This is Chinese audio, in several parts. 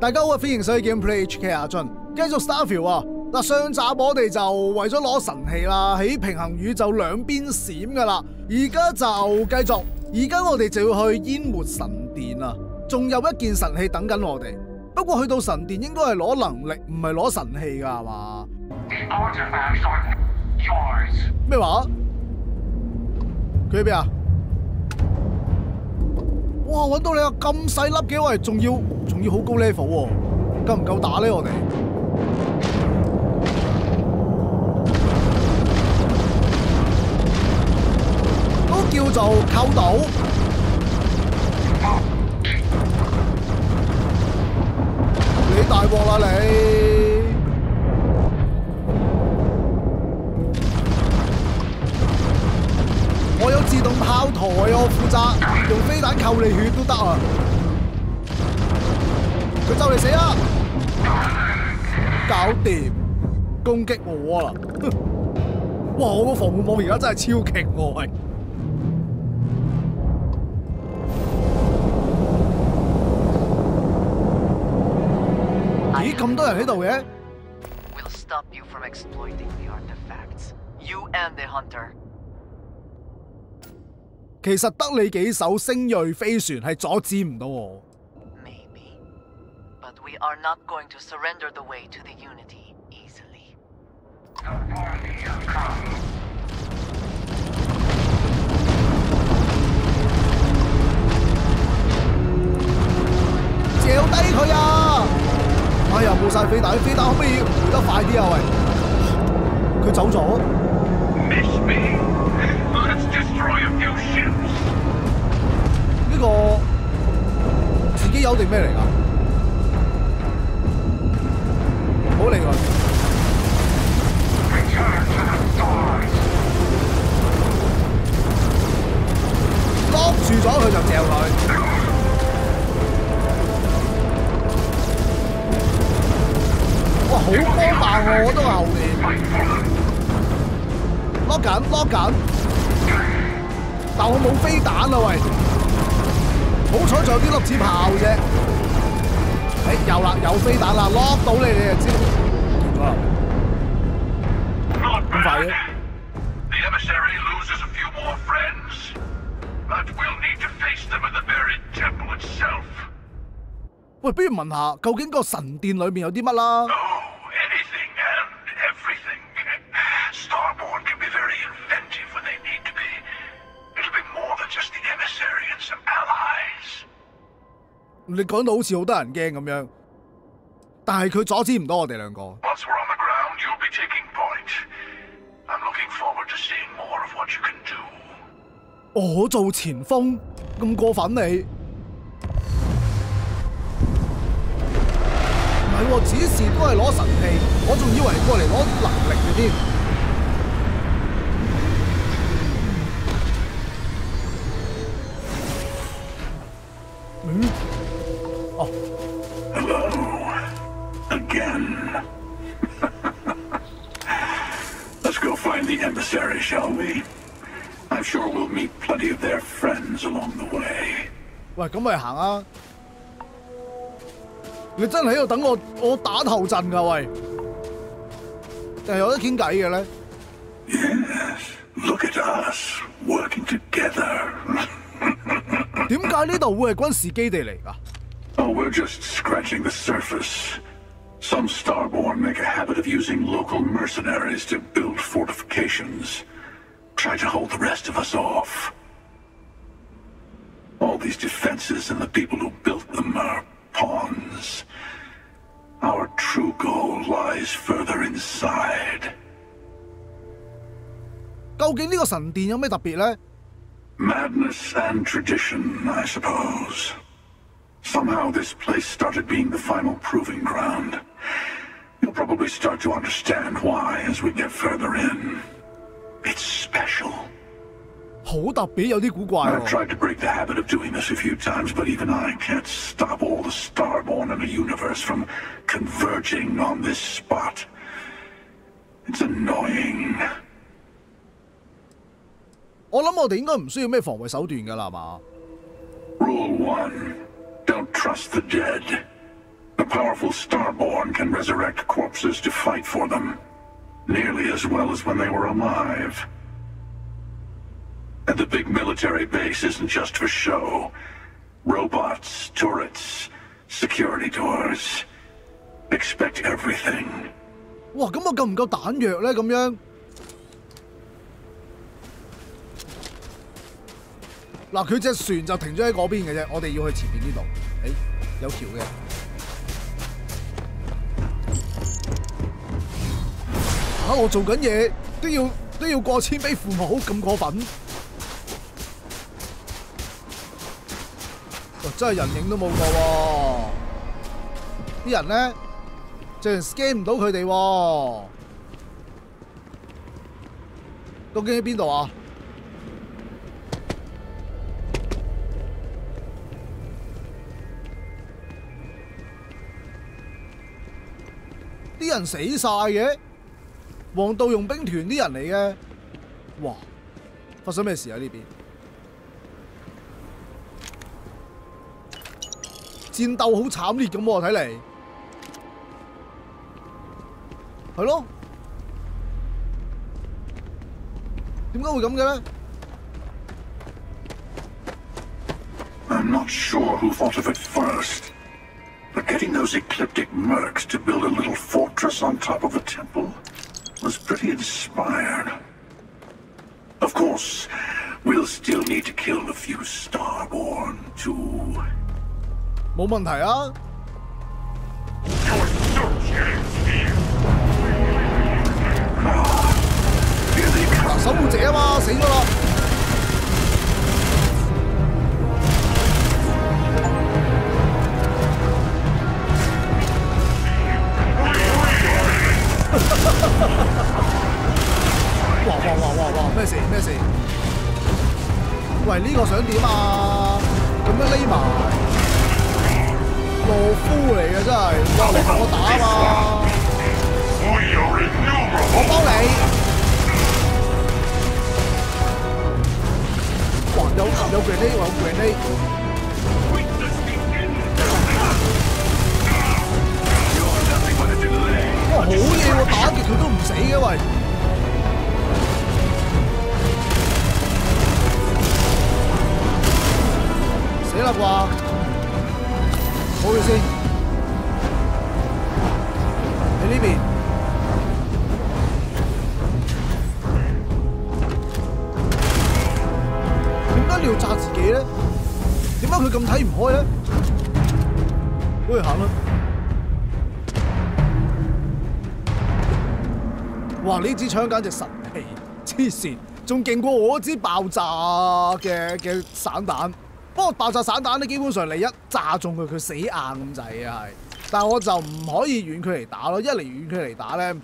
大家好，歡迎收睇 Gameplay HK 阿俊，繼續 Starfield 啊！嗱，上集我哋就為咗攞神器啦，喺平行宇宙兩邊閃噶啦，而家就繼續，而家我哋就要去淹沒神殿啊！仲有一件神器等緊我哋，不過去到神殿應該係攞能力，唔係攞神器噶係嘛？咩話？佢喺边啊？哇！揾到你啊！咁細粒嘅喂，仲要仲要好高 level 喎，夠唔夠打咧？我哋都叫做扣到，你大鑊啦你！我有自動炮台，我負責用飛彈扣你血都得啊！佢就嚟死啦！搞掂，攻擊我啦！哼 哇！我個防護網而家真係超勁喎，喂！咦，咁多人喺度嘅？We'll stop you from exploiting the artifacts. You and the hunter. 其實得你幾艘星鋭飛船係阻止唔到我。Maybe. But we are not going to surrender the way to the Unity easily. 掉低佢啊！哎呀，冇晒飛彈，飛彈可唔可以回得快啲啊？喂，佢走咗。呢個自己有定咩嚟噶？唔好理佢。Return to the stars. lock 住咗佢就掉佢。哇，好光猛喎！我都话后面 lock 紧，lock 紧，但我冇飞弹啊喂！好彩仲有啲粒子炮啫。誒、有啦，有飛彈啦，lock 到你你就知。見咗啦，Not Không phải bad. ấy. The emissary loses a few more friends. But we'll need to face them in the buried temple itself. 喂，不如問下，究竟個神殿裏面有啲乜啦？你講到好似好得人驚咁樣，但係佢阻止唔到我哋兩個。Once we're on the ground, you'll be taking point. I'm looking forward to seeing more of what you can do. 我做前鋒咁過分你？唔係喎，指示都係攞神器，我仲以為過嚟攞能力嘅添。哦， Again. Let's go find the emissary, shall we? I'm sure we'll meet plenty of their friends along the way. 喂，咁咪行啊！你真系喺度等我，我打头阵㗎喂，定系有得倾偈嘅咧？ Yes, look at us working together. 点解呢度会系军事基地嚟㗎？ Oh, we're just scratching the surface. Some Starborn make a habit of using local mercenaries to build fortifications. Try to hold the rest of us off. All these defenses and the people who built them are pawns. Our true goal lies further inside. 究竟呢个神殿有咩特别咧？ Madness and tradition, I suppose. Somehow this place started being the final proving ground. You'll probably start to understand why as we get further in. It's special. 好特别，有啲古怪 I've 喎。 tried to break the habit of doing this a few times, but even I can't stop all the Starborn in the universe from converging on this spot. It's annoying. 我谂我哋应该唔需要咩防卫手段㗎啦，系嘛？ Rule one Don't trust the dead. A powerful Starborn can resurrect corpses to fight for them, nearly as well as when they were alive. And the big military base isn't just for show. Robots, turrets, security doors. Expect everything. 哇！咁我够唔够弹药咧？咁样 嗱，佢隻船就停咗喺嗰邊嘅啫，我哋要去前邊呢度。誒、有橋嘅。嚇、我做緊嘢都要都要過千俾父母，咁過分？哇！真係人影都冇個喎，啲人咧。竟然 scan 唔到佢哋喎，究竟喺邊度啊？啲人死晒嘅，黃道傭兵團啲人嚟嘅，哇！發生咩事啊？呢邊戰鬥好慘烈咁，睇嚟。係咯，點解會咁嘅咧？I'm not sure who thought of it first. getting those ecliptic mercs to build a little fortress on top of the temple was pretty inspired. Of course, we'll still need to kill a few Starborn, too. 冇问题啊！ Here they come. 嗱，守护者啊嘛，死咗啦！ 哇哇哇哇哇！咩事咩事？喂，呢、個想點啊？咁樣匿埋，懦夫嚟嘅真係，哇！你同我打啊嘛！我幫你。哇！有有鬼呢有 grenade。好嘢喎，打劫佢都唔死嘅喂。死啦啩！好佢先。喺呢邊。點解你要炸自己咧？點解佢咁睇唔開咧？不如行啦。哇！呢支槍簡直神器，黐線，仲勁過我支爆炸嘅嘅散彈。不過爆炸散彈咧，基本上你一炸中佢，佢死硬咁滯啊，系。但係我就唔可以遠距離打咯，一嚟遠距離打咧，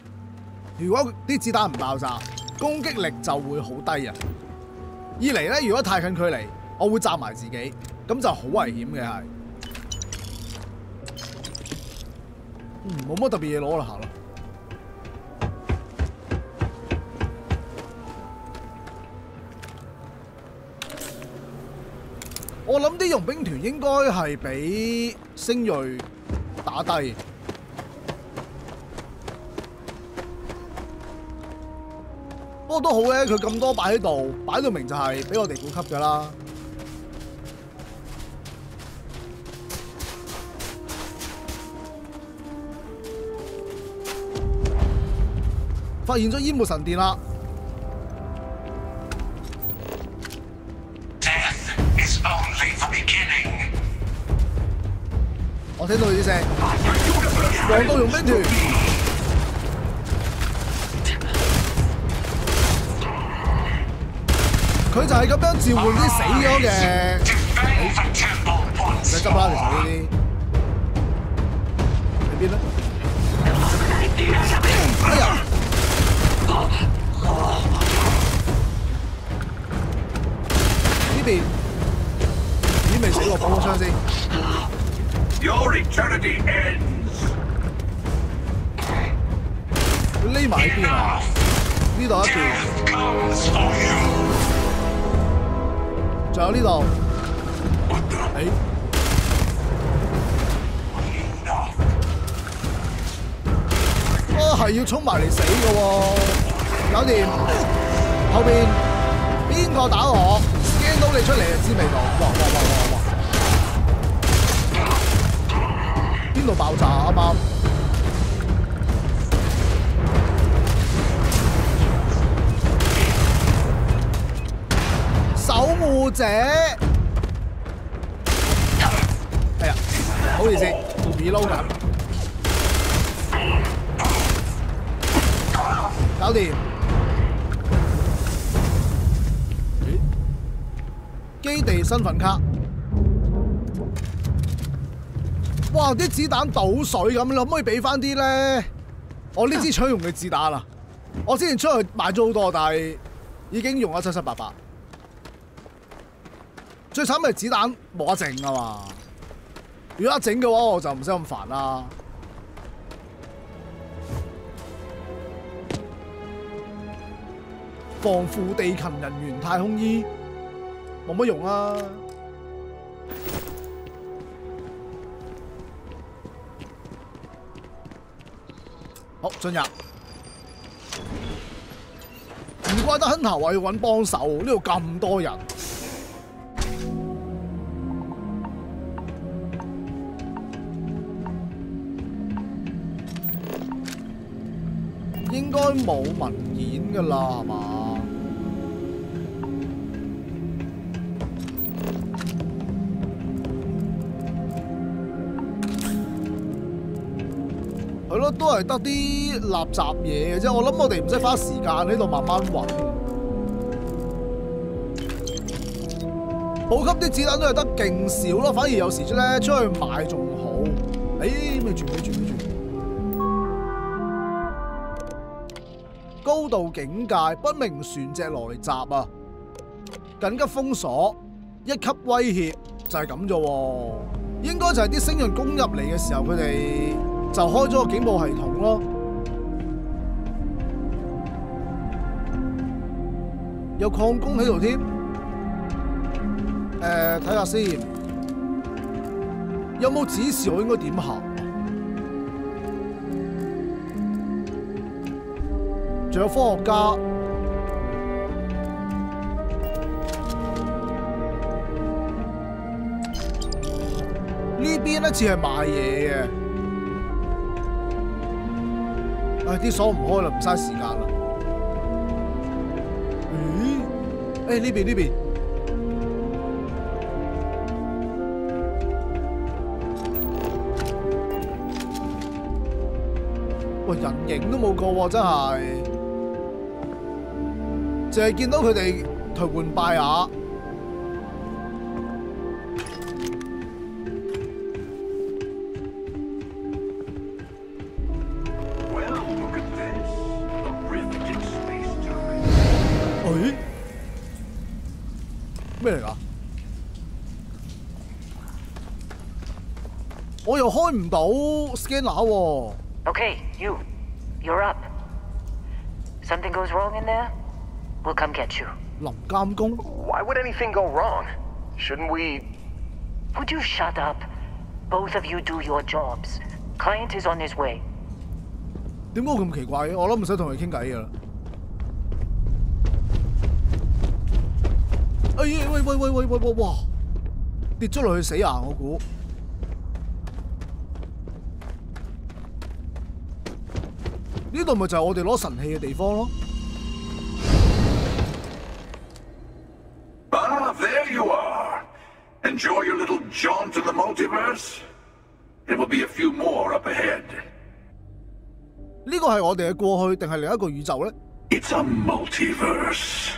如果啲子彈唔爆炸，攻擊力就會好低啊。二嚟咧，如果太近距離，我會炸埋自己，咁就好危險嘅係。嗯，冇乜特別嘢攞啦，行啦。我諗啲傭兵團應該係俾星锐打低。不過都好嘅，佢咁多擺喺度，擺到明就係俾我哋補給㗎啦。發現咗煙霧神殿啦！我聽到佢啲聲，黃道傭兵團。佢就係咁樣召喚啲死咗嘅，Defend the temple 唔 once 使執啦，其實 more. 呢啲喺邊咧？哎呀！Your eternity ends. 佢匿埋喺邊啊？呢度一條。Death comes for you. 仲有呢度，What the? 誒、Enough. 啊係要衝埋嚟死嘅喎，搞掂。後邊邊個打我？scan 到你出嚟就知味道。哇哇哇哇邊度爆炸啊啱啱？守護者，係啊，好意思，reload 緊。搞掂。基地身份卡。哇！啲子彈倒水咁，你可唔可以俾翻啲咧？我呢支枪用嘅子彈啊！我之前出去買咗好多，但係已經用咗七七八八。最慘係子彈冇得整啊嘛！如果得整嘅話，我就唔使咁煩啦。防腐地勤人員太空衣冇乜用啊！好進入，唔怪得亨頭話要揾幫手，呢度咁多人。應該冇文件㗎啦，係嘛？都係得啲垃圾嘢嘅啫。我諗我哋唔使花時間喺度慢慢揾。補給啲子彈都係得勁少咯，反而有時咧出去買仲好。誒，咪住咪住咪住！高度警戒，不明船隻來襲啊！紧急封鎖，一級威脅就係咁啫喎。應該就係啲星人攻入嚟嘅時候，佢哋就開咗個警報系統咯。有礦工喺度添。誒，睇下先，有冇指示我應該點行？仲有科學家。呢邊一似係賣嘢嘅，啲锁唔开啦，唔嘥时间啦。咦？诶，呢边呢边？喂，人形都冇个真系，净系见到佢哋颓换拜下。唔到 scanner 喎。Okay, you. You're up. Something goes wrong in there? We'll come get you. 林監工，Why would anything go wrong? Shouldn't we? Would you shut up? Both of you do your jobs. Client is on his way. 點解咁奇怪嘅？我諗唔使同佢傾偈㗎啦。哎呀！喂喂喂喂喂喂！哇！跌咗落去死啊，我估。呢度咪就系我哋攞神器嘅地方咯。 Ah, there you are. Enjoy your little jaunt in the multiverse. There will be a few more up ahead. 呢个系我哋嘅过去定系另一个宇宙咧？ It's a multiverse.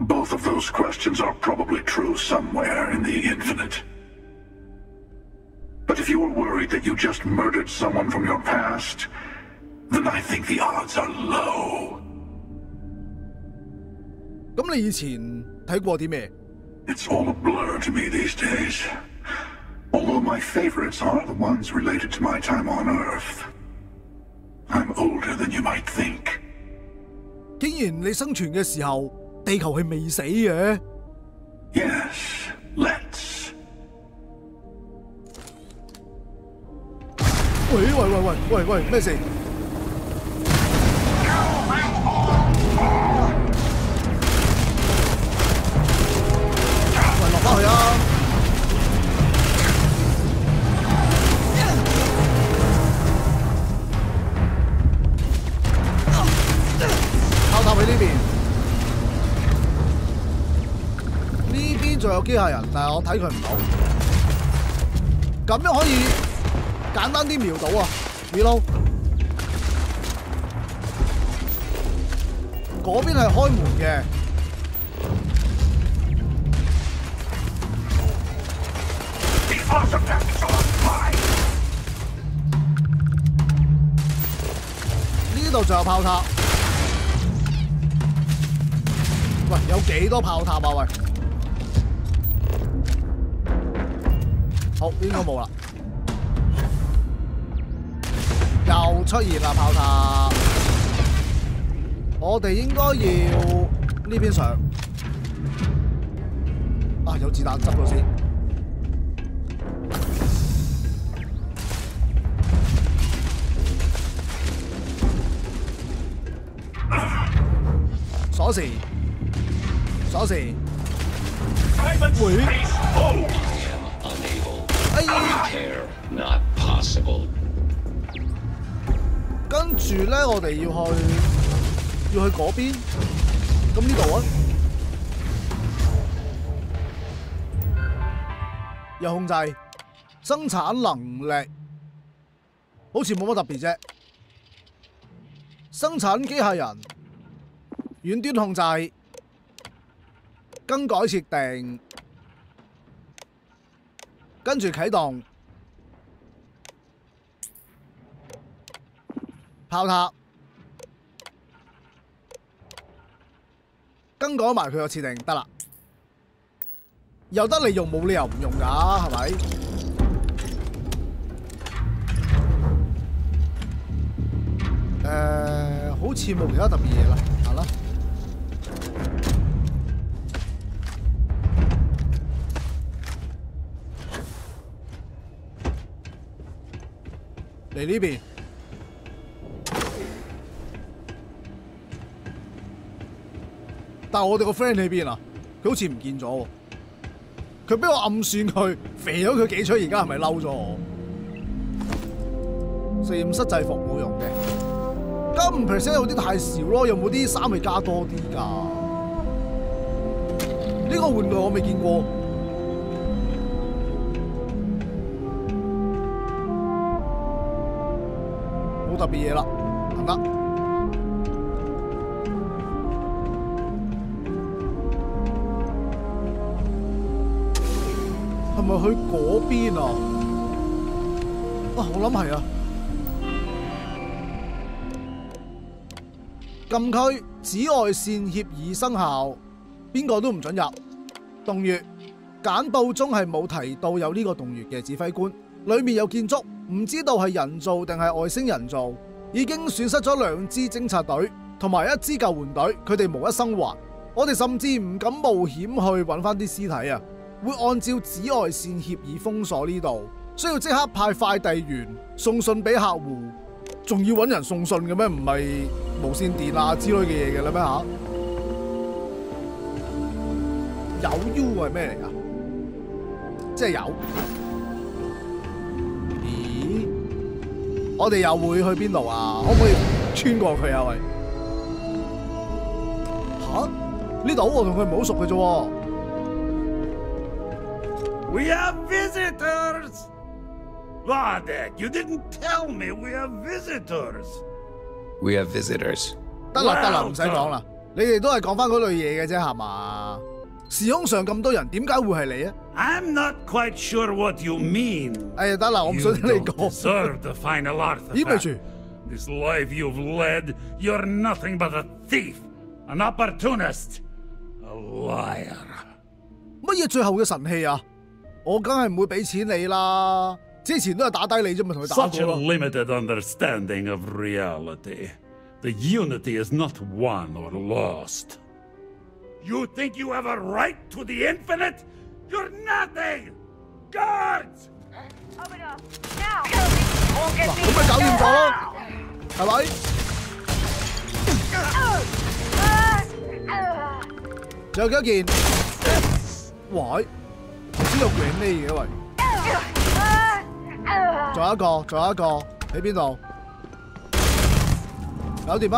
Both of those questions are probably true somewhere in the infinite. But if you were worried that you just murdered someone from your past, then I think the odds are low. 咁你以前睇過啲咩？It's all a blur to me these days. Although my favorites are the ones related to my time on Earth. I'm older than you might think. 竟然你生存嘅時候，地球係未死嘅？Yes, let's. 喂喂喂喂喂喂，咩事？機械人，但係我睇佢唔到。咁樣可以簡單啲瞄到啊，reload。嗰邊係開門嘅，呢度仲有炮塔。喂，有幾多炮塔啊？喂，好，應該冇啦。又出現啦炮塔，我哋應該要呢邊上。啊，有子彈執咗先。鎖匙，鎖匙。Cyberspace 跟住咧，我哋要去要去嗰邊，咁呢度啊，有控制。生產能力，好似冇乜特別啫。生產機械人，遠端控制，更改設定，跟住啟動。炮塔，更改埋佢個設定得啦，有得你用冇理由唔用噶，係咪？誒、好似冇其他特別嘢啦，係啦。嚟呢邊。但系我哋個 friend 喺邊啊？佢好似唔見咗。佢俾我暗算佢，肥咗佢幾槍，而家係咪嬲咗我？实验室制服冇用嘅，加五 percent 有啲太少咯。有冇啲衫係加多啲㗎？呢、個玩具我未見過。特別嘢啦，得唔得？係咪去嗰邊啊？啊，我諗係啊。禁區紫外線協議生效，邊個都唔准入。洞穴簡報中係冇提到有呢個洞穴嘅指揮官，裡面有建築，唔知道係人造定係外星人造。已經損失咗兩支偵察隊同埋一支救援隊，佢哋無一生還。我哋甚至唔敢冒險去揾翻啲屍體啊！會按照紫外線協議封鎖呢度，需要即刻派快遞員送信俾客戶，仲要揾人送信嘅咩？唔係無線電啊之類嘅嘢嘅啦咩吓？有 U 係咩嚟㗎？即係有。我哋又會去邊度啊？可唔可以穿過佢啊？喂！吓？呢度我同佢唔好熟嘅啫喎。We have visitors! Vardek, you didn't tell me we have visitors! We have visitors. 得啦得啦，唔使講啦，你哋都係講翻嗰類嘢嘅啫，係嘛？時空上咁多人，點解會係你啊？I'm not quite sure what you mean. 哎呀，得啦，我唔想聽你講。deserve the final 咦，咪住 artifact. This life you've led, you're nothing but a thief, an opportunist, a liar. 乜嘢最後嘅神器啊？我梗係唔會俾錢你啦。之前都係打低你啫嘛，同佢打 Such a。limited understanding of reality. The unity is not won or lost. You think you have a right to the infinite? You're nothing! Guards! Open up! Now! 嗱，咁咪搞掂咗咯，系咪？仲有几多件？喂，头先有卷呢嘅喂，仲有一个，仲有一个喺边度？搞掂啊！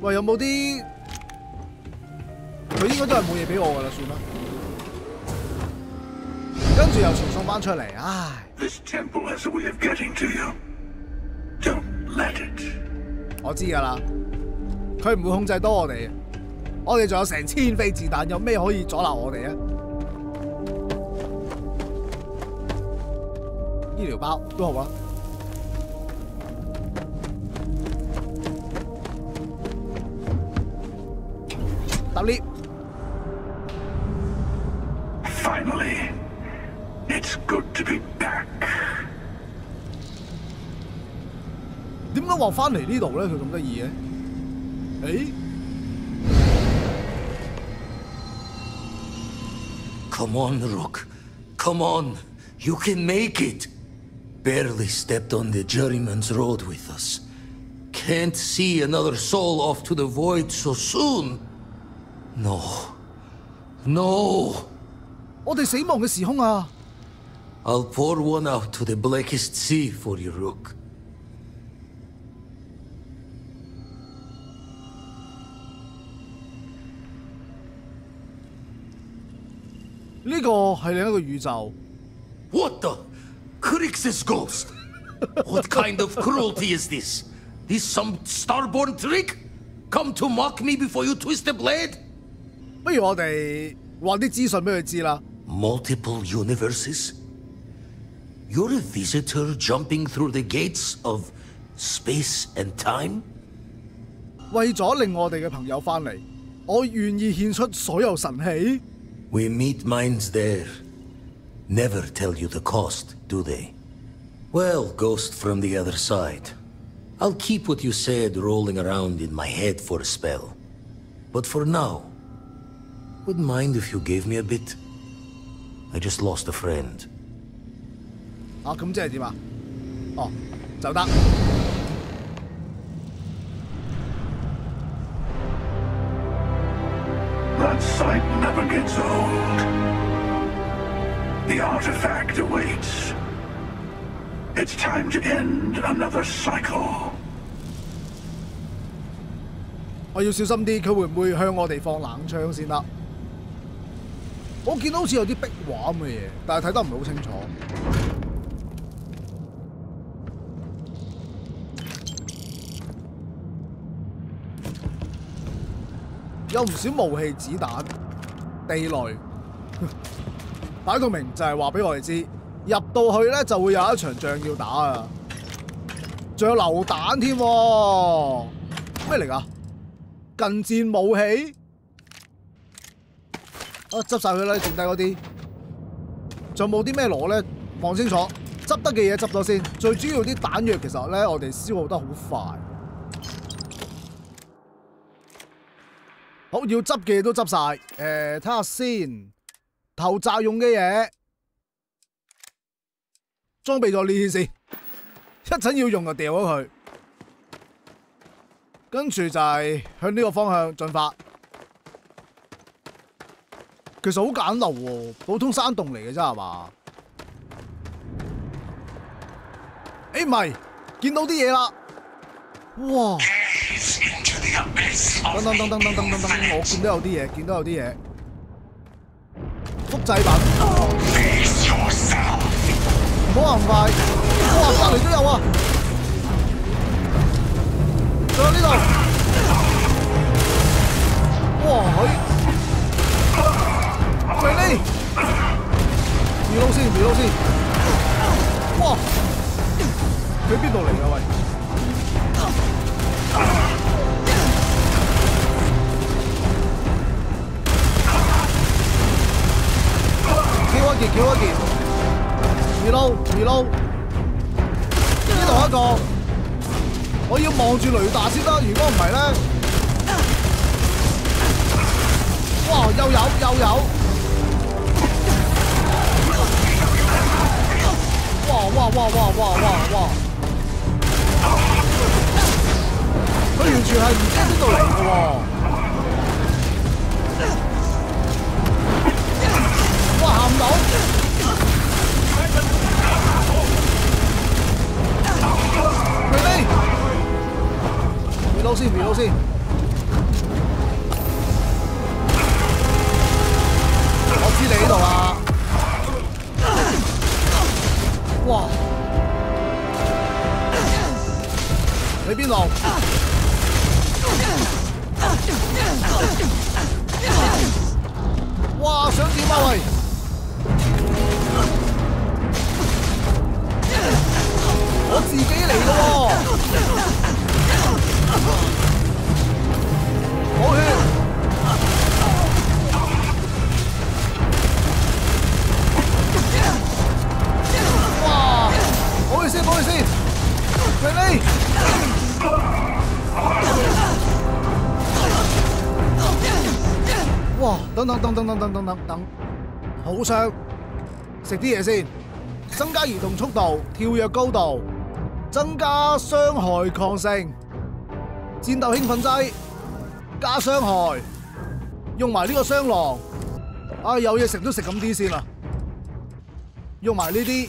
喂，有冇啲？佢應該都係冇嘢俾我噶啦，算啦。跟住又傳送翻出嚟，唉，This temple has a way of getting to you. Don't let it. 我知噶啦，佢唔會控制到我哋嘅。我哋仲有成千飛子彈，有咩可以阻撓我哋啊？醫療包都好啊。搭 lift， Finally, it's good to be back. 点解话翻嚟呢度咧？佢咁得意嘅？诶， Come on, Rook. Come on. You can make it. Barely stepped on the juryman's road with us. Can't see another soul off to the void so soon. No. No. 我哋死亡嘅时空啊！ I'll pour one out to the blackest sea for you, Rook. 呢个系另一个宇宙。 What the? Crix's ghost? what kind of cruelty is this? This some starborn trick? Come to mock me before you twist the blade? 不如我哋话啲资讯俾佢知啦。 Multiple universes? You're a visitor jumping through the gates of space and time? 为咗令我哋嘅朋友翻嚟，我愿意献出所有神器。 We meet minds there. Never tell you the cost, do they? Well, ghost from the other side. I'll keep what you said rolling around in my head for a spell. But for now, wouldn't mind if you gave me a bit. I just lost a friend. 啊，咁即系点啊？哦，就得。 That sight never gets old. The artifact awaits. It's time to end another cycle. 我要小心啲，佢会唔会向我哋放冷枪先得？ 我見到好似有啲壁畫咁嘅嘢，但係睇得唔係好清楚。有唔少武器、子彈、地雷，擺到明就係話俾我哋知，入到去咧就會有一場仗要打啊！仲有榴彈添，咩嚟㗎？近戰武器？啊，執晒佢啦，剩低嗰啲。仲冇啲咩攞咧？望清楚，執得嘅嘢執咗先。最主要啲彈藥其實咧，我哋消耗得好快。好，要執嘅嘢都執晒。誒、睇下先。頭罩用嘅嘢，裝備咗呢啲先。一陣要用就掉咗佢。跟住就係向呢個方向進發。其实好简陋，普通山洞嚟嘅啫系嘛？诶唔系，见到啲嘢啦！哇！等等等等等等等等，我见到有啲嘢，见到有啲嘢，复制版。唔好行快，哇！隔篱都有啊，仲呢度。哇！佢。咪呢？移路先，移路先。哇！佢邊度嚟㗎喂？跳一件，跳一件。二路，二路。呢度一個，我要望住雷達先得，如果唔係咧，哇，又有又有，哇哇哇哇哇哇！佢完全係唔知邊度嚟嘅喎。哇，行唔到！佢呢？回到先，回到先。我知你喺度啦。哇！你邊度？哇！想点啊喂？等等等等等等好伤食啲嘢先增加移动速度跳跃高度增加伤害抗性。战斗兴奋剂加伤害。用埋呢个双囊啊有嘢食都食咁啲先啦。用埋呢啲。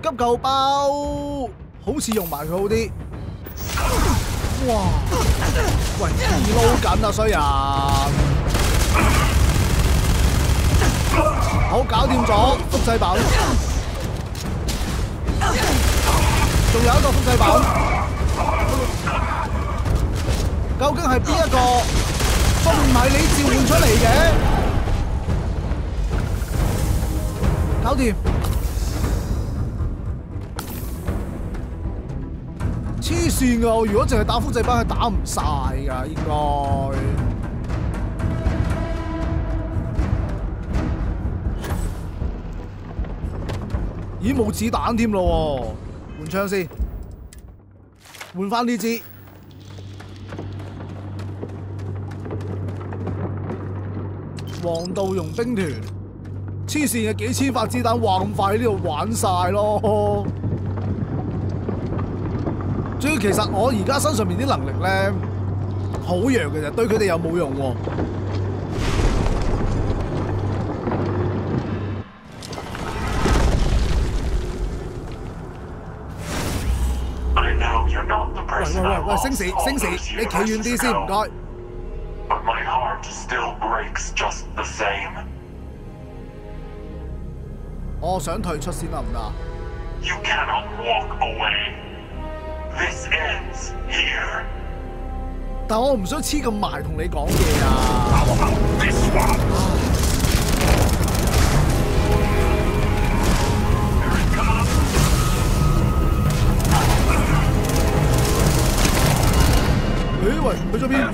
急救包好似用埋佢好啲。哇！喂，撈緊啊衰人！好，搞掂咗複製品，仲有一個複製品，究竟係邊一個？仲唔系你召唤出嚟嘅？搞掂。黐線噶！我如果淨係打複製班，係打唔晒噶，應該。咦，冇子彈添咯喎，換槍先，換翻呢支。黃道傭兵團，黐線嘅幾千發子彈，話咁快喺呢度玩晒咯。主要其實我而家身上面啲能力咧好弱嘅啫，對佢哋又冇用喎。喂星矢星矢，你企遠啲先，唔 same. 我想退出先得唔得？You cannot walk away. 但我唔想黐咁埋同你講嘢啊！诶喂，去咗边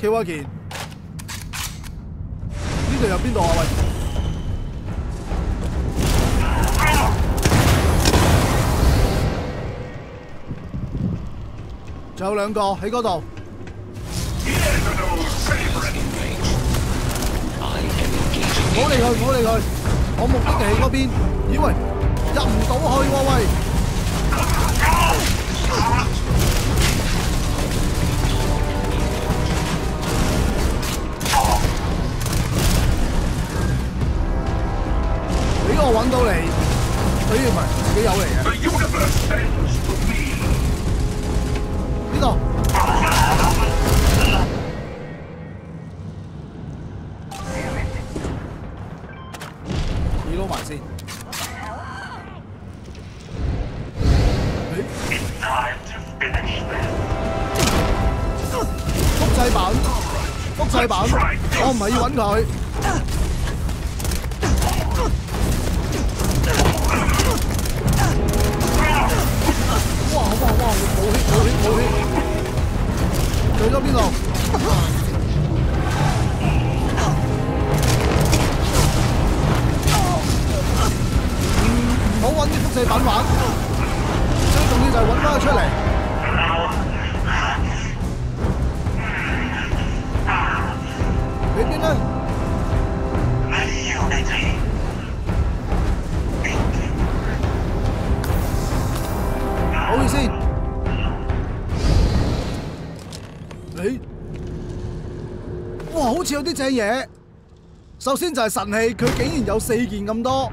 ？K 瓦健。K 仲有兩個喺嗰度。唔好理佢，唔好理佢，我目的地喺嗰邊。咦喂，入唔到去喎喂！似有啲正嘢。首先就係神器，佢竟然有四件咁多，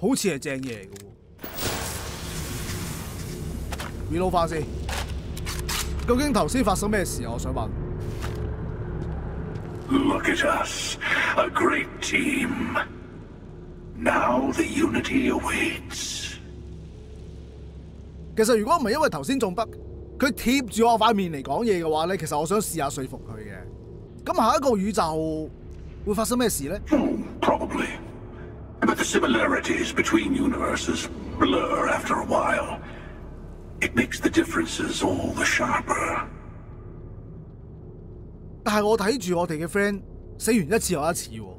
好似係正嘢嚟嘅喎。reload 翻先，究竟頭先發生咩事啊？我想問。Look at us, a great team. Now the Unity awaits. 其實如果唔係因為頭先中筆，佢貼住我塊面嚟講嘢嘅話咧，其實我想試下說服佢嘅。咁下一个宇宙会发生咩事咧？ Oh, probably. But the similarities between universes blur after a while. It makes the differences all the sharper. 但系我睇住我哋嘅 friend 死完一次又一次喎。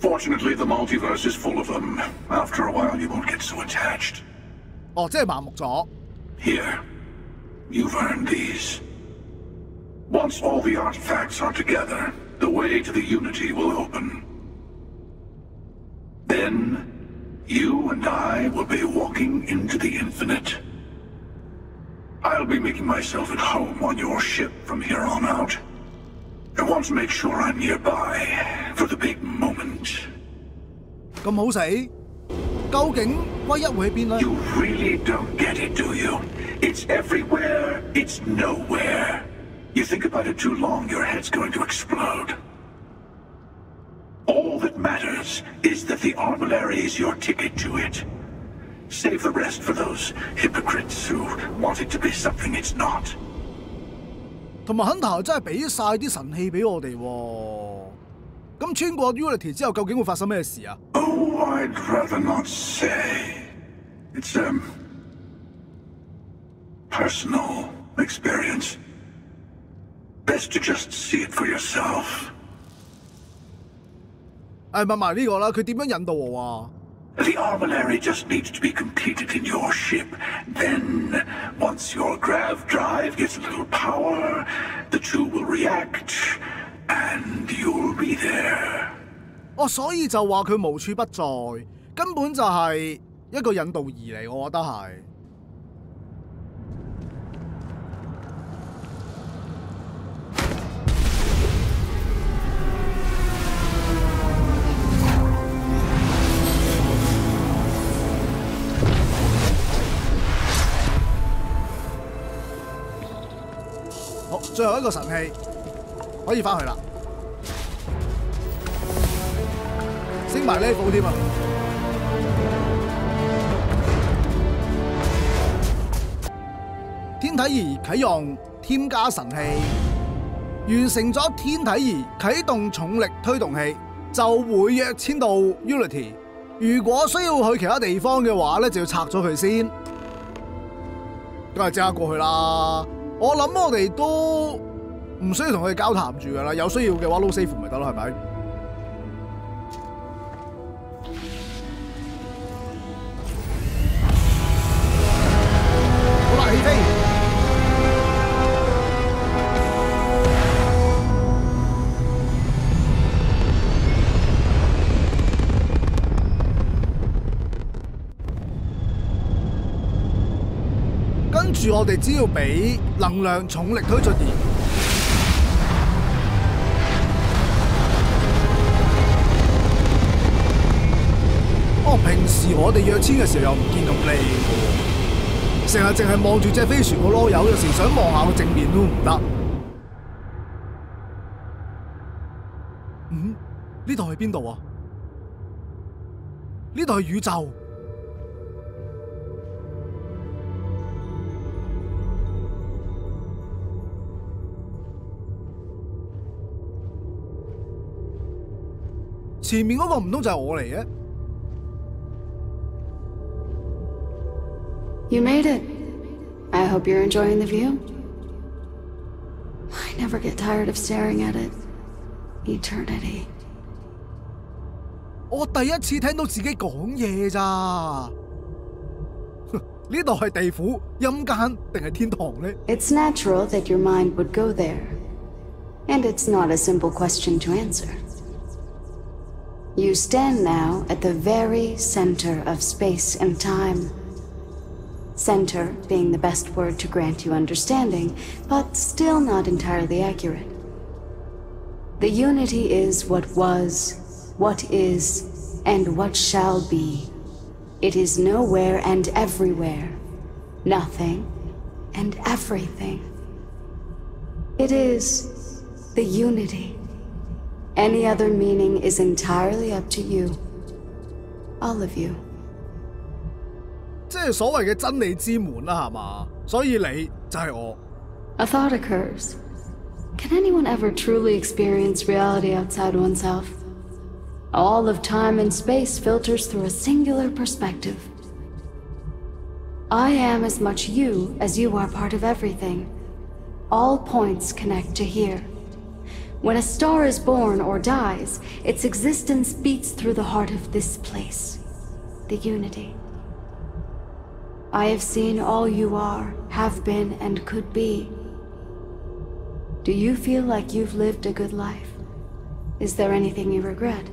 Fortunately, the multiverse is full of them. After a while, you won't get so attached. 哦，即系麻木咗。 Here, you've earned these. Once all the artifacts are together, the way to the Unity will open. Then, you and I will be walking into the infinite. I'll be making myself at home on your ship from here on out. I want to make sure I'm nearby for the big moment. 咁好死，究竟威一会喺边咧？ You really don't get it, do you? It's everywhere, it's nowhere. You think about it too long, your head's going to explode. All that matters is that the armillary is your ticket to it. Save the rest for those hypocrites who want it to be something it's not. 同埋 Hunter 真系俾晒啲神器俾我哋喎。咁穿过 Unity 之后，究竟会发生咩事啊？ Oh, I'd rather not say. It's a personal experience. Best to just see it for yourself. 诶问埋呢个啦，佢点样引导我啊？ The armillary just needs to be completed in your ship. Then, once your grav drive gets a little power, the two will react, and you'll be there. 哦，所以就话佢无处不在，根本就系一个引导仪嚟，我觉得系。 最後一個神器可以翻去啦。升埋 level 添啊！天體儀啟用，添加神器，完成咗天體儀啟動重力推動器，就會躍遷到 Unity。如果需要去其他地方嘅話咧，就要拆咗佢先。咁啊即刻過去啦！我諗我哋都唔需要同佢哋交談住噶啦，有需要嘅話撈 save 咪得咯，係咪？好啦，起飛！我哋只要俾能量重力推進儀。哦，平時我哋约签嘅時候又唔見咁靚嘅喎，成日淨係望住隻飛船個囉柚，有時想望下個正面都唔得。嗯，呢度係邊度啊？呢度係宇宙。前面嗰个唔通就系我嚟嘅？ You made it. I hope you're enjoying the view. I never get tired of staring at it. Eternity. 我第一次听到自己讲嘢咋？哼呢度系地府、阴间定系天堂呢？ It's natural that your mind would go there. And it's not a simple question to answer. You stand now at the very center of space and time. Center being the best word to grant you understanding, but still not entirely accurate. The unity is what was, what is, and what shall be. It is nowhere and everywhere, nothing and everything. It is the unity. Any other meaning is entirely up to you. All of you. 即系所谓嘅真理之门啦，系嘛？所以你就系我。 A thought occurs. Can anyone ever truly experience reality outside oneself? All of time and space filters through a singular perspective. I am as much you as you are part of everything. All points connect to here. When a star is born or dies, its existence beats through the heart of this place, the unity. I have seen all you are, have been, and could be. Do you feel like you've lived a good life? Is there anything you regret?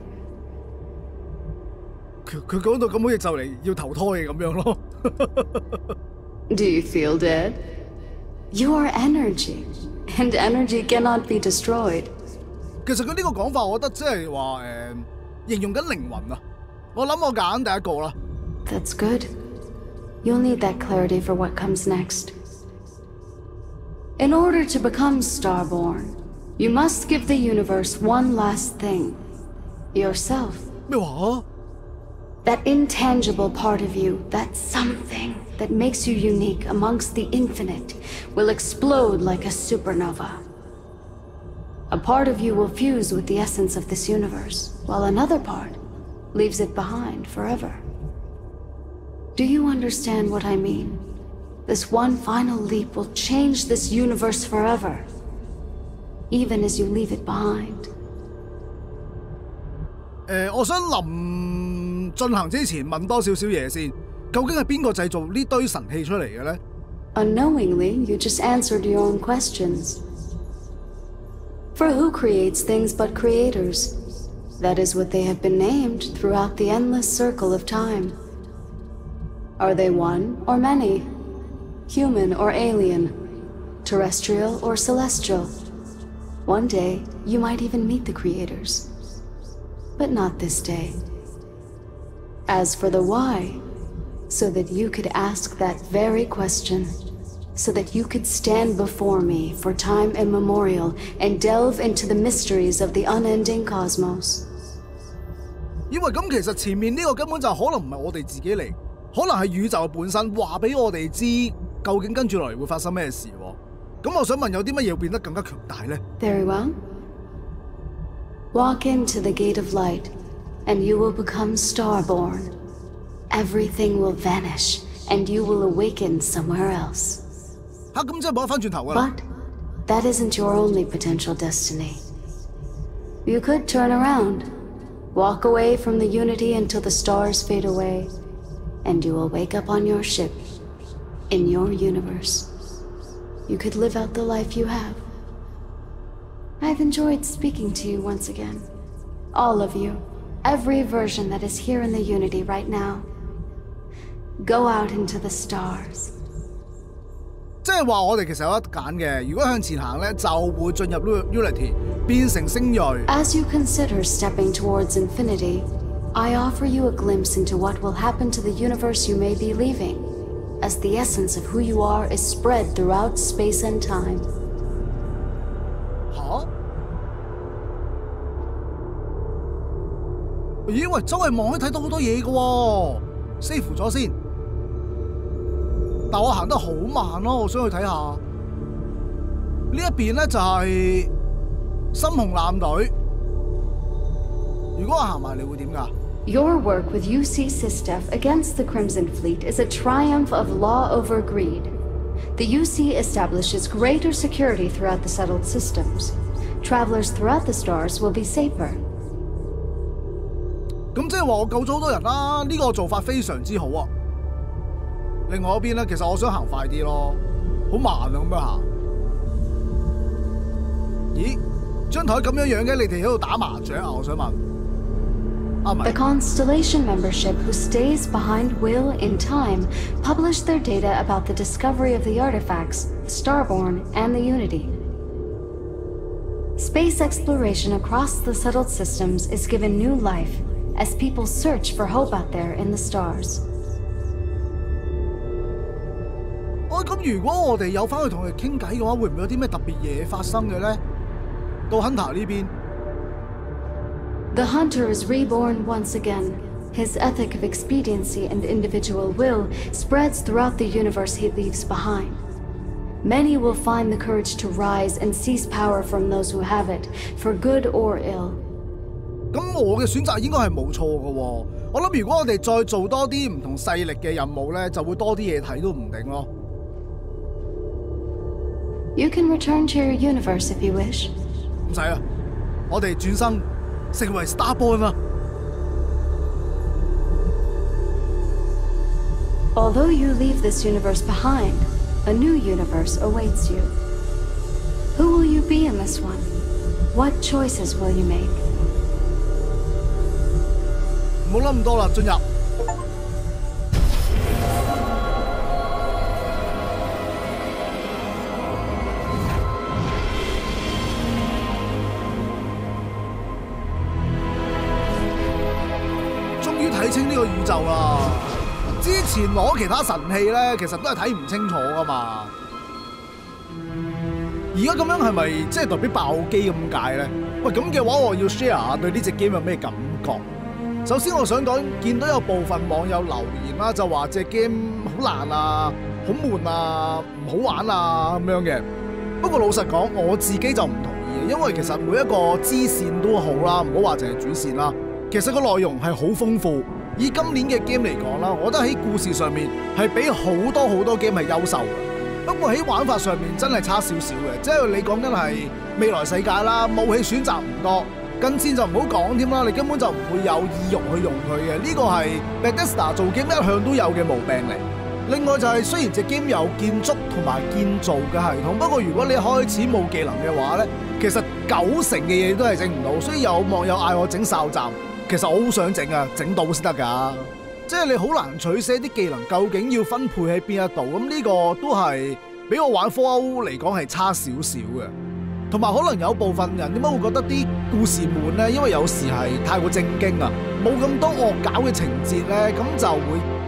佢佢讲到咁好似就嚟要投胎嘅咁样咯。 Do you feel dead? You are energy, and energy cannot be destroyed. 其实佢呢个讲法，我觉得即系话诶形容紧灵魂啊。我谂我拣第一个啦。 That's good. You'll need that clarity for what comes next. In order to become Starborn, you must give the universe one last thing yourself. 咩话？ That intangible part of you, that something that makes you unique amongst the infinite, will explode like a supernova. A part of you will fuse with the essence of this universe, while another part leaves it behind forever. Do you understand what I mean? This one final leap will change this universe forever, even as you leave it behind. 诶、我想临进行之前问多少少嘢先。究竟系边个制造呢堆神器出嚟嘅咧？ Unknowingly, you just answered your own questions. For who creates things but creators? That is what they have been named throughout the endless circle of time. Are they one or many? Human or alien? Terrestrial or celestial? One day, you might even meet the creators. But not this day. As for the why, so that you could ask that very question, so that you could stand before me for time immemorial and delve into the mysteries of the unending cosmos. 因为咁其实前面呢个根本就可能唔系我哋自己嚟，可能系宇宙本身话俾我哋知究竟跟住落嚟会发生咩事喎。咁我想问有啲乜嘢会变得更加强大呢？ Very well. Walk into the gate of light, and you will become starborn. Everything will vanish, and you will awaken somewhere else. 吓咁即系冇得翻转头噶啦 But。that isn't your only potential destiny. You could turn around, walk away from the Unity until the stars fade away, and you will wake up on your ship, in your universe. You could live out the life you have. I've enjoyed speaking to you once again. All of you. Every version that is here in the Unity right now. Go out into the stars. 即係話我哋其實有得揀嘅。如果向前行咧，就會進入 Unity，變成星鋭。As you consider stepping towards infinity, I offer you a glimpse into what will happen to the universe you may be leaving, as the essence of who you are is spread throughout space and time. 吓？咦喂，周圍望可以睇到好多嘢嘅喎，save 咗先。但我行得好慢咯，我想去睇下。呢一邊咧就係深紅艦隊。如果我行埋嚟會點㗎？Your work with UC Systef against the Crimson Fleet is a triumph of law over greed. The UC establishes greater security throughout the settled systems. Travelers throughout the stars will be safer. 咁即係話我救咗好多人啦，呢、個做法非常之好啊。另外一边咧，其实我想行快啲咯，好慢啊咁样行。咦？ 张台咁样样嘅，你哋喺度打麻雀啊？我想问。啊，唔 The 系， Constellation membership who stays behind will, in time, publish their data about the discovery of the artifacts, Starborn, and the Unity. Space exploration across the settled systems is given new life as people search for hope out there in the stars. 咁如果我哋有翻去同佢哋傾偈嘅話，會唔會有啲咩特別嘢發生嘅咧？到 Hunter 呢邊，The hunter is reborn once again. His ethic of expediency and individual will spreads throughout the universe he leaves behind. Many will find the courage to rise and seize power from those who have it, for good or ill. 咁我嘅選擇應該係冇錯嘅喎。我諗如果我哋再做多啲唔同勢力嘅任務咧，就會多啲嘢睇都唔定咯。You can return to your universe if you wish. 唔使啦，我哋转生成为 Starborn 啦。 Although you leave this universe behind, a new universe awaits you. Who will you be in this one? What choices will you make? 唔好谂咁多啦，进入。 攞其他神器咧，其實都係睇唔清楚噶嘛。而家咁樣係咪即係代表爆機咁解咧？喂，咁嘅話我要 share 下對呢只 game 有咩感覺？首先我想講，見到有部分網友留言啦，就話隻 game 好難啊、好悶啊、唔好玩啊咁樣嘅。不過老實講，我自己就唔同意，因為其實每一個支線都好啦，唔好話淨係主線啦。其實個內容係好豐富。以今年嘅 game 嚟講啦，我覺得喺故事上面係比好多好多 game 系優秀嘅。不過喺玩法上面真係差少少嘅，即係你講緊係未來世界啦，武器選擇唔多。近戰就唔好講添啦，你根本就唔會有意欲去用佢嘅，呢個係 Bethesda 做 game 一向都有嘅毛病嚟。另外就係、雖然隻 game 有建築同埋建造嘅系統，不過如果你开始冇技能嘅話呢，其實九成嘅嘢都係整唔到。所以有網友嗌我整哨站，其實我好想整啊，整到先得㗎。即係你好難取舍啲技能究竟要分配喺邊一度，咁呢個都係比我玩 Fallout 嚟講係差少少嘅。同埋可能有部分人點解會覺得啲故事闷呢？因為有時係太過正經啊，冇咁多惡搞嘅情節呢，咁就會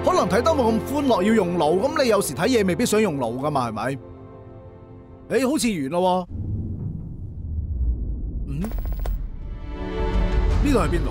可能睇得冇咁歡樂，要用腦。咁你有時睇嘢未必想用腦噶嘛，係咪？誒、好似完咯，嗯？呢度係邊度？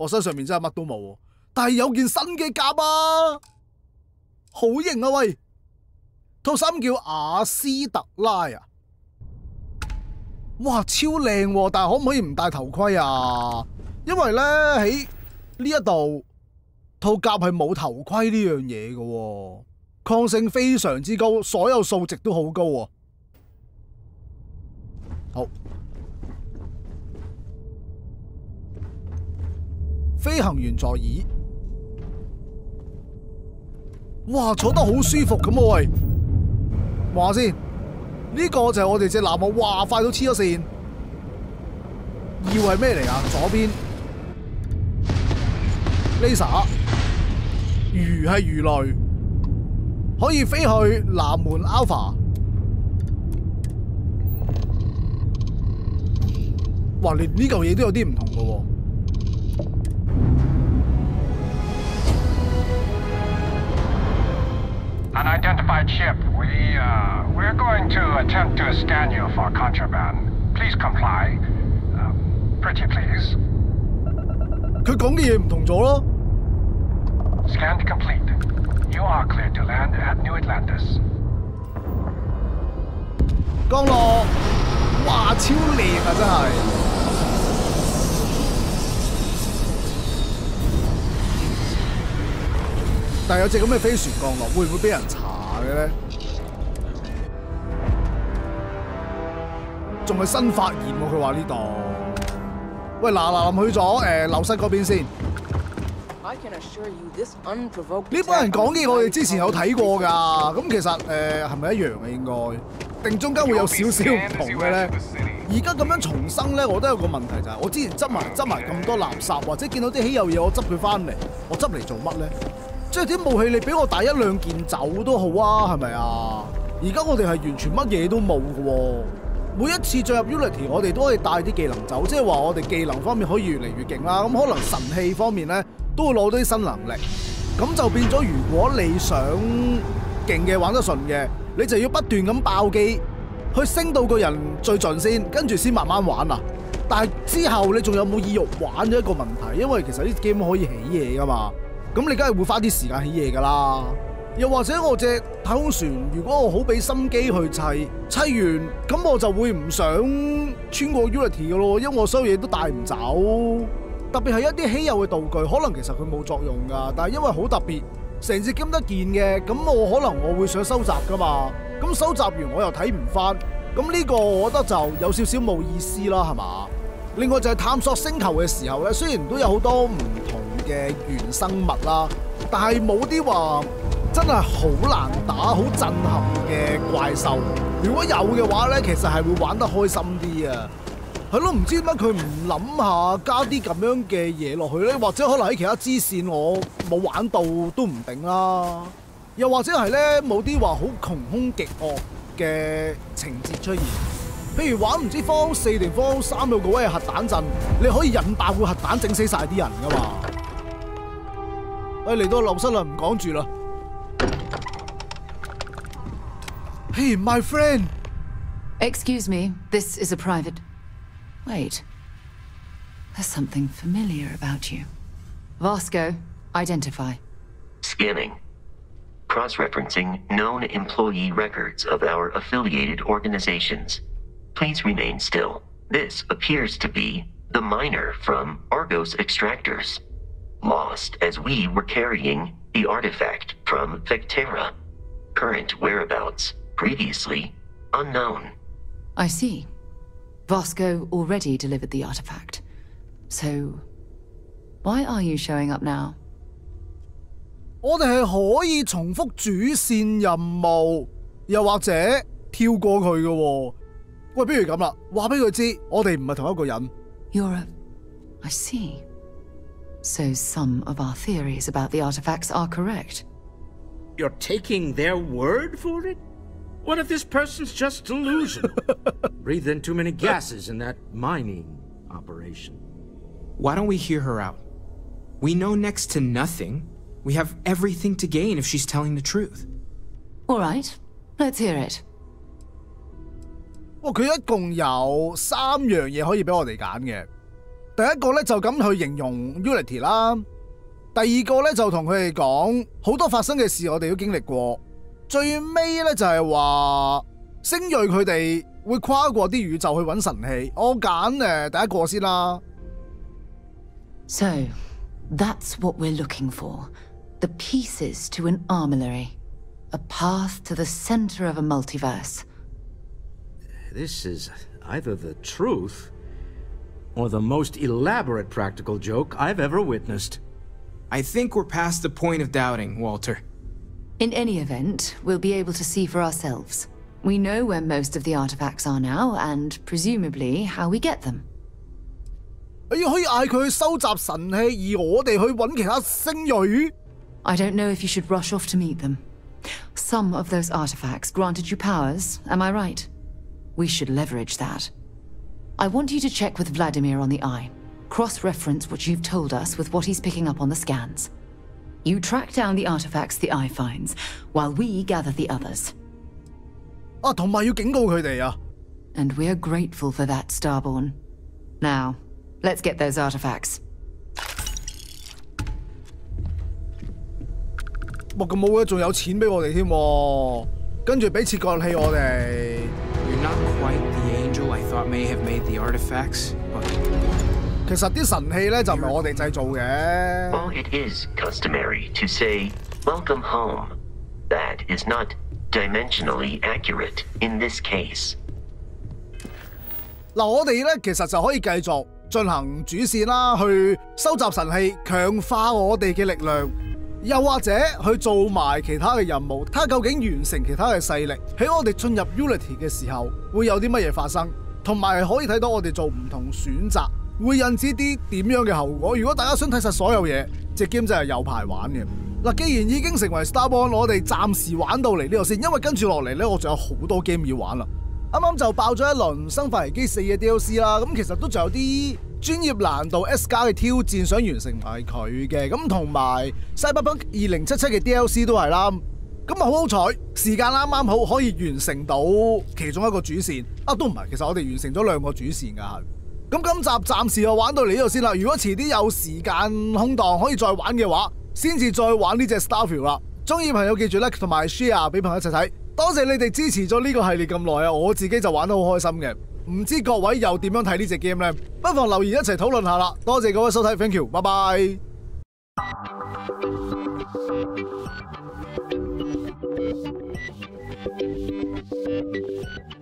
我身上面真係乜都冇，但係有件新嘅甲啊！好型啊喂！套衫叫阿斯特拉啊！哇，超靚喎！但係可唔可以唔戴頭盔啊？因為咧喺呢一度套甲係冇頭盔呢樣嘢嘅，抗性非常之高，所有数值都好高喎。飛行員座椅。哇，坐得好舒服咁喎喂！話先，呢、個就係我哋隻艦啊！哇，快到黐咗線。要係咩嚟啊？左邊 laser，魚係魚類，可以飛去南門 Alpha。哇！連呢嚿嘢都有啲唔同噶喎。Unidentified ship. We, uh, we're going to attempt to scan you for contraband. Please comply. Uh, pretty please. 佢讲嘅嘢唔同咗咯。 Scan complete. You are cleared to land at New Atlantis. 降落，哇，超靓啊，真系！ 但係有隻咁嘅飛船降落，會唔會俾人查嘅咧？仲係新發現喎，佢話呢度。喂，嗱嗱臨去咗誒流室嗰邊先。I can assure you this unprovoked 呢班人講嘅我哋之前有睇過㗎，咁其實誒係咪一樣嘅應該？定中間會有少少唔同嘅咧？而家咁樣重生咧，我都有個問題就係、我之前執埋執埋咁多垃圾，或者見到啲稀有嘢，我執佢翻嚟，我執嚟做乜咧？即系啲武器你俾我帶一兩件走都好啊，係咪啊？而家我哋係完全乜嘢都冇嘅喎。每一次進入 Unity，我哋都可以帶啲技能走，即係話我哋技能方面可以越嚟越勁啦。咁可能神器方面咧，都會攞到啲新能力。咁就變咗，如果你想勁嘅玩得順嘅，你就要不斷咁爆機，去升到個人最盡先，跟住先慢慢玩啊。但係之後你仲有冇意欲玩咗一個問題，因為其實呢 game 可以起嘢噶嘛。咁你梗系会花啲时间起嘢噶啦。又或者我只太空船，如果我好俾心机去砌，砌完咁我就会唔想穿过 Unity 嘅咯，因为我所有嘢都带唔走。特别系一啲稀有嘅道具，可能其实佢冇作用㗎，但系因为好特别，成只金得件嘅，咁我可能我会想收集噶嘛。咁收集完我又睇唔翻，咁呢个我觉得就有少少冇意思啦，系嘛？另外就系探索星球嘅时候咧，虽然都有好多唔同嘅原生物啦，但系冇啲话真系好难打、好震撼嘅怪兽。如果有嘅话咧，其实系会玩得开心啲啊！系咯，唔知点解佢唔谂下加啲咁样嘅嘢落去咧，或者可能喺其他支线我冇玩到都唔定啦。又或者系咧冇啲话好穷凶极恶嘅情节出现，譬如玩唔知方四定方三有個位核弹阵，你可以引爆个核弹整死晒啲人噶嘛。诶嚟到流失啦，唔讲住啦。Hey, my friend. Excuse me, this is a private. Wait. There's something familiar about you. Vasco, identify. Scanning. Cross referencing known employee records of our affiliated organizations. Please remain still. This appears to be the miner from Argos Extractors. Lost as we were carrying the artifact from Vectera. Current whereabouts previously unknown. I see. Vasco already delivered the artifact. So, why are you showing up now? 我哋系可以重复主线任务，又或者跳过佢嘅喎。喂，不如咁啦，话俾佢知，我哋唔系同一个人。 You're a. I see. So some of our theories about the artifacts are correct. You're taking their word for it? What if this person's just delusional? Breathed in too many gases in that mining operation. Why don't we hear her out? We know next to nothing. We have everything to gain if she's telling the truth. All right, let's hear it. 哇！佢一共有三样嘢可以俾我哋拣嘅。 第一個咧就咁去形容 Unity 啦，第二個咧就同佢哋講好多發生嘅事，我哋都經歷過。最尾咧就係話星鋭佢哋會跨過啲宇宙去揾神器。我揀誒第一個先啦。So, that's what we're looking for. The pieces to an armillary. A path to the center of a multiverse. This is either the truth or the most elaborate practical joke I've ever witnessed. I think we're past the point of doubting, Walter. In any event, we'll be able to see for ourselves. We know where most of the artifacts are now, and presumably how we get them. 你可以嗌佢去收集神器，而我哋去揾其他星锐。 I don't know if you should rush off to meet them. Some of those artifacts granted you powers, am I right? We should leverage that. I want you to check with Vladimir on the Eye. Cross-reference what you've told us with what he's picking up on the scans. You track down the artifacts the Eye finds, while we gather the others. 啊，同埋要警告佢哋啊！ And we're grateful for that, Starborn. Now, let's get those artifacts. 哇，咁冇嘅，仲有钱俾我哋添喎，跟住俾切割器我哋。 May have made the artifacts, but 其實啲神器咧就唔係我哋製造嘅。While it is customary to say, welcome home, that is not dimensionally accurate in this case. 嗱，我哋咧其實就可以繼續進行主線啦，去收集神器，強化我哋嘅力量，又或者去做埋其他嘅任務，睇下究竟完成其他嘅勢力喺我哋進入 Unity 嘅時候會有啲乜嘢發生，同埋可以睇到我哋做唔同選擇會引致啲點樣嘅後果。如果大家想睇晒所有嘢，隻 game 真係有排玩嘅。嗱，既然已經成為 Starborn，我哋暫時玩到嚟呢度先，因為跟住落嚟呢，我仲有好多 game 要玩啦。啱啱就爆咗一輪《生化危機四》嘅 DLC 啦，咁其實都仲有啲專業難度 S 加嘅挑戰想完成埋佢嘅，咁同埋《西部品二零七七》嘅 DLC 都係啦。咁啊，好好彩，时间啱啱好可以完成到其中一个主线啊，都唔系，其实我哋完成咗两个主线噶。咁今集暂时就玩到嚟呢度先啦，如果迟啲有时间空档可以再玩嘅话，先至再玩呢只 Starfield 啦。中意朋友记住咧，同埋 share 俾朋友一齐睇。多谢你哋支持咗呢个系列咁耐啊，我自己就玩得好开心嘅。唔知各位又点样睇呢只 game 呢？不妨留言一齐讨论下啦。多谢各位收睇，thank you，拜拜。Thank you.